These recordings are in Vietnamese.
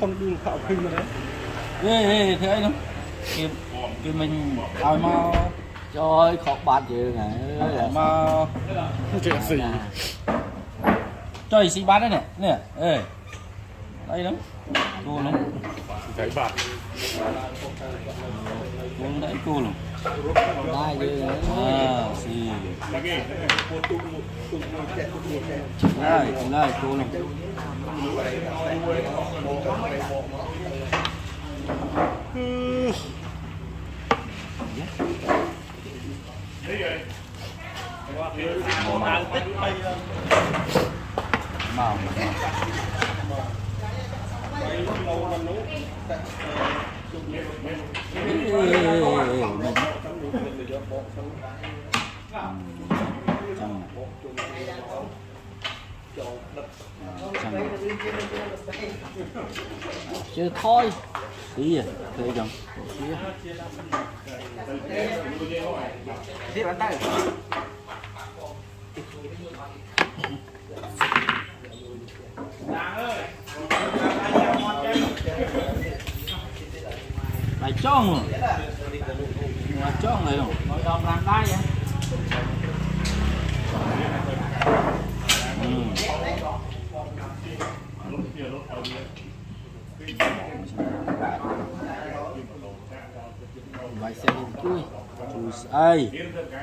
không đừng khảo phim rồi ê đấy ê thế ấy lắm. Kịp kịp mình ao mau. Trời khóc bát chứ này. Mau. Chuyện gì? chơi xí bát đấy nè. Nè ê. Đây lắm. Cô lắm. Thấy bạc cô đấy cô lắm đây chứ à xí đây đây màu chưa thôi. Tí à thấy à chồng. Tí bán tay Đang Bài chong rồi Bài chong rồi Nói ông làm tay vậy. Ừ. Bài xe lên cuối Chú ơi Chú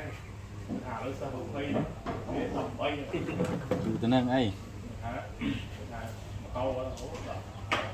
tên anh ấy Hãy subscribe cho kênh Ghiền Mì Gõ Để không bỏ lỡ những video hấp dẫn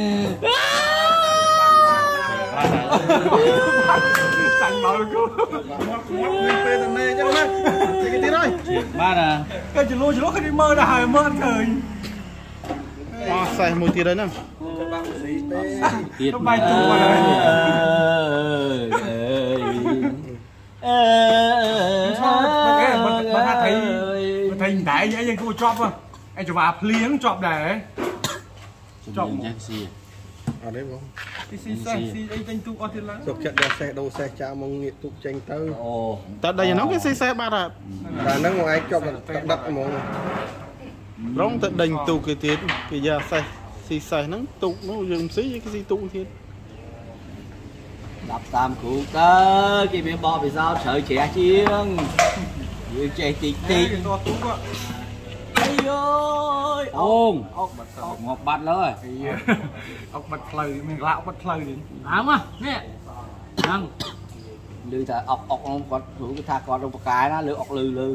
សាញ់មកលោកគ្រូមកមកពេលតែមេអញ្ចឹងណាតែគេទៀតហើយបានអាគេចលូចលូគេមើលដល់ហើយមើលអត់ឃើញអស់សេះមួយទៀតហើយហ្នឹងបាក់ស៊ីទៀតបាយទូហើយអើយអើយមកគេមកមកថាថៃមកថៃដៃអីយើងគួរជាប់អីច្បាភ្លៀងជាប់ដែរជាប់មកស៊ីអត់ទេបង ពីស៊ីសេះស៊ីអីទិញទូកអស់ទៀតឡើងសុខចិត្តដល់សេះដូរសេះចាមកងៀតទូកចេញទៅអូតើដល់យ៉ាងហ្នឹងគេស៊ីសេះបាត់ហើយតែហ្នឹងមកឯងជាប់ដឹកហ្មងរងទៅដេញទូកគេទៀតគេយកសេះស៊ីសេះហ្នឹងទូកនោះយើងស៊ីគេស៊ីទូកទៀតដាប់តាមគ្រូទៅគេមានបបពិសោធន៍ជ្រៅជ្រះជាងយើងចេះតិចតិចទៅទូកគាត់ អីអើយអូងអុកបាត់ងាប់បាត់លើអុកបាត់ផ្លូវមានក្លាអុកបាត់ផ្លូវហ្នឹងអើមកនេះហ្នឹងឮថាអុកអុកហ្នឹងគាត់ព្រោះគេថាគាត់នឹងប្រកែណាឮអុកឮឮអឺ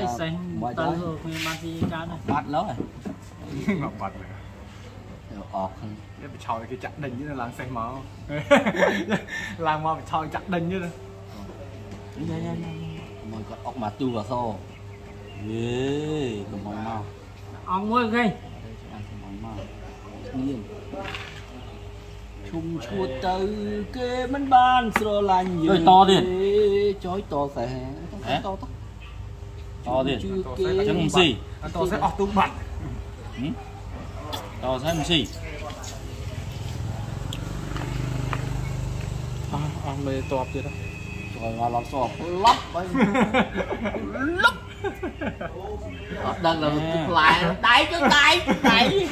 អីសេះតើគ្មានបានទីកើតបាត់លើមកបាត់លើអស់គេបិឆោតគេចាក់ដេញទៅឡើងសេះមកឡើងមកបិឆោតចាក់ដេញទៅញ៉ាំញ៉ាំ มันก็ออกมาตู้ละโซ่เย้กำมองมาออกมือไงกำมองมาเนี่ยชุมชัวเตอเกมันบานสโลลันอยู่ต่อดิจ้อยต่อใส่ฮะต่อต่อต่อดิจังสิต่อใส่ออกตู้บัตรต่อใส่มันสิ ông mê tọp rồi đó mà làm sao lấp ấy lấp đang là lại tay cái tay tay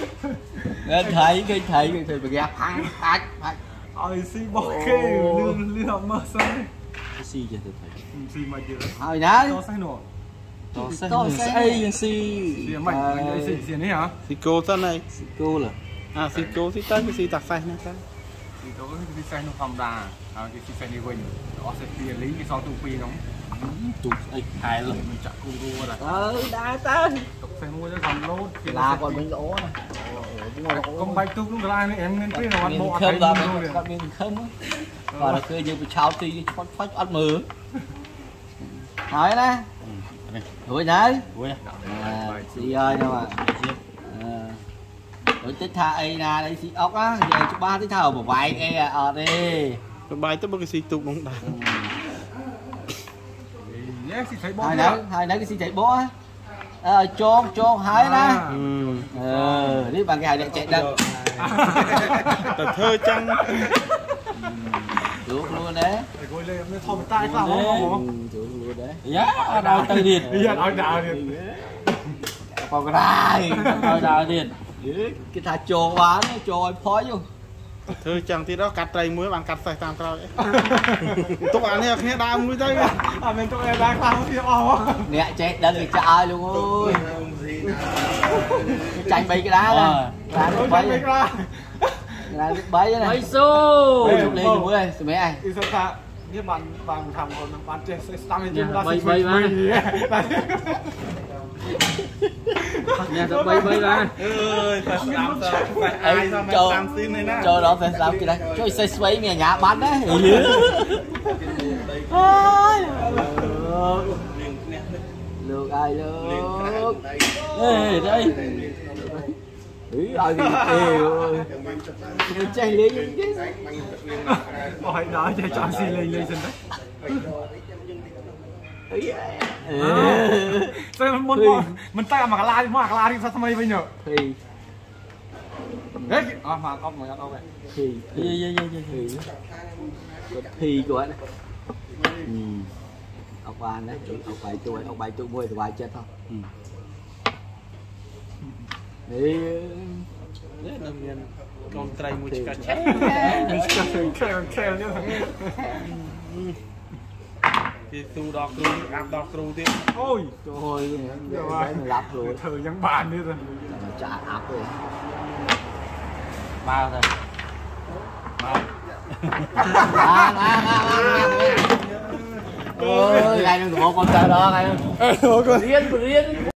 thấy cái thấy thì mình ra phăng phăng phăng ôi si bọc kê liên liên hợp mơ sân si giờ thì thấy si mà giờ thôi nhá to sai nổ to sai si si mạnh si si này hả si cô tên này. Si cô là à si cô si tên cái si tạc phanh nữa cái ស៊ីទៅគឺសេះនោះធម្មតាហើយគេស៊ីសេះនេះវិញអស់សេះពីលីគេសល់ទូពីរហ្នឹង tụt ấy hai lần មិនចាក់គូគូដែរ អឺដែរទៅ ទុកសេះមួយទៅខំលោត ឡាគាត់វិញល្អណា កុំបាច់ទុកនោះកន្លែងនេះអញមានពេលអត់ មាន បោអត់ ខឹម ឃើ ដល់ ញនោះ គាត់មានខឹមគាត់គឺយើងទៅឆោតទីឆ្វាច់ឆ្វាច់អត់មើលហើយណារួចហើយ ui ស៊ីហើយនោះអឺ ដូចតិចថាអីណា đây ស៊ីអុកណានិយាយច្បាស់តិចថាប្រវាយអីអត់ទេសបាយទៅបើគេស៊ីទូកនោះដែរយេស៊ីស្រីបោហើយនៅហើយនៅគេស៊ីចៃបោះអើជោកជោកហើយណាអឺអឺនេះបានគេហៅអ្នកចេះដឹងតែធ្វើចឹងជួកខ្លួនដែរគួយលេមិនធម្មតាខ្លះហ្មងហ្មងជួកខ្លួនដែរ giá đào tay điện យេឲ្យដើរទៀតបករាយ đào đào điện គេថាជោកបានជោកឲ្យផុយធ្វើចឹងទៀតដល់កាត់ត្រីមួយបានកាត់សេះតាមក្រោយទុកអានេះគ្នាដើមមួយទៅអត់មានទុកឯដែរខ្លះទៀតអស់អ្នកចេះដឹងគេចាក់ឲ្យលោកអើយចាញ់3ក្តារណាក្តារអូយ3មិនខ្លះក្តារ3ណា Ôi xô អូយលេងជាមួយហើយសម្រាប់ឯងអ៊ីសិថានេះបានបានធ្វើគាត់បានចេះស្ដាប់យើងដល់បីបីបាន nha sao bay bay ra. Ơi phải làm sao? Phải ai sao mà làm xin này nè? cho đó phải làm cái đấy cho xe xoay nhà nhà bắn đấy. Ôi lượt ai lượt đây đây. Ý, ai đi đều Điều chơi lý. Ôi, đó chơi trò xin lên lên xin đấy. ទៅអឺតែមុនមកមិនតែមកកលាមកកលានេះថ្មីវិញហ៎ភីហេអស់មកអត់មកអត់អត់ភី ye ye ye ye ភីគាត់ភីគាត់អុកបានណាអុកបាយទួយអុកបាយទួមួយសុបាយចិត្តហ៎ Ừ. នេះនេះនៅមានកូនត្រីមួយឆ្កាឆែស្កាខែខែនេះ គេស៊ូដល់គ្រូអាប់ដល់គ្រូទៀត អូយ ចូលមិនឡាប់ខ្លួន ធ្វើយ៉ាងបាននេះទៅ ចាអាប់ទេ bao rồi អាអាអាអូយថ្ងៃនឹងកំងកូនតើដល់ថ្ងៃរៀនរៀន